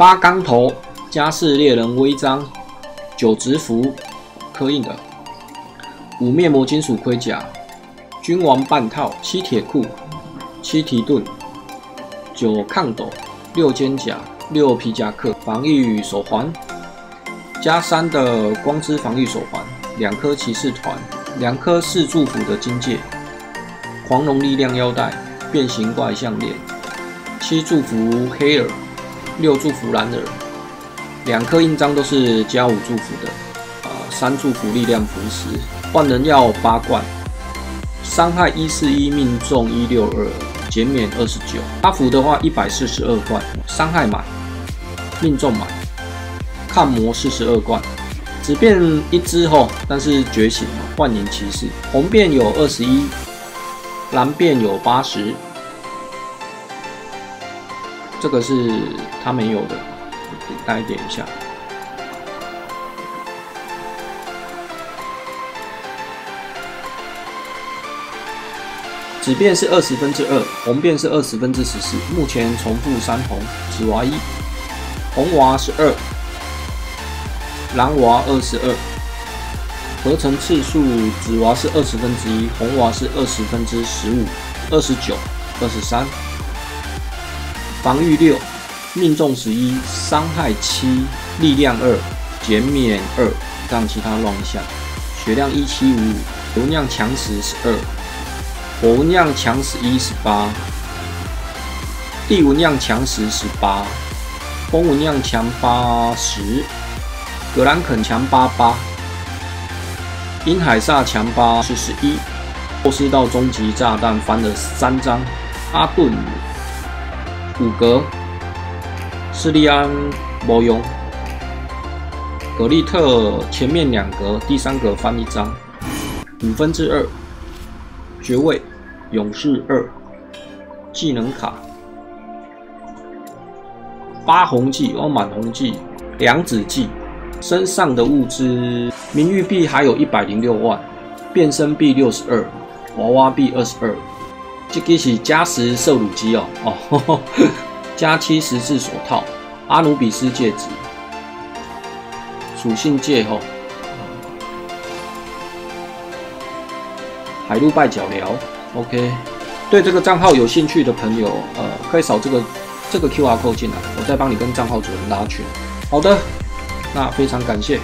八钢头加士猎人徽章，九直符刻印的。五面膜金属盔甲，君王半套，七铁库，七提盾，九抗斗，六肩甲，六皮夹克，防御手环，加三的光之防御手环，两颗骑士团，两颗四祝福的金戒，狂龙力量腰带，变形怪项链，七祝福黑尔，六祝福蓝尔，两颗印章都是加五祝福的，啊，三祝福力量符石。万人要八冠，伤害一四一，命中一六二，减免二十九。阿福的话一百四十二冠，伤害满，命中满，抗魔四十二冠。只变一只吼，但是觉醒幻影骑士。红变有二十一，蓝变有八十。这个是他没有的，大家点一下。紫变是二十分之二，红变是二十分之十四。目前重复三红，紫娃一，红娃是二，蓝娃二十二。合成次数，紫娃是二十分之一，红娃是二十分之十五，二十九，二十三。防御六，命中十一，伤害七，力量二，减免二，让其他乱一下。血量一七五五，流量强十十二。火纹量强十一十八，地纹量强十十八，风纹量强八十，格兰肯强八八，因海萨强八是十一，波斯道终极炸弹翻了三张，阿顿五格，斯利安摩用，格利特前面两格，第三格翻一张，五分之二，爵位。勇士二技能卡。八红记哦，满红记两子记身上的物资名誉币还有一百零六万，变身币六十二，娃娃币二十二，这个是加时摄乳机哦哦，加七十字手套，阿努比斯戒指，属性戒吼，海陆拜脚镣。OK，对这个账号有兴趣的朋友，呃，可以扫这个这个 QR code 进来，我再帮你跟账号主人拉群。好的，那非常感谢。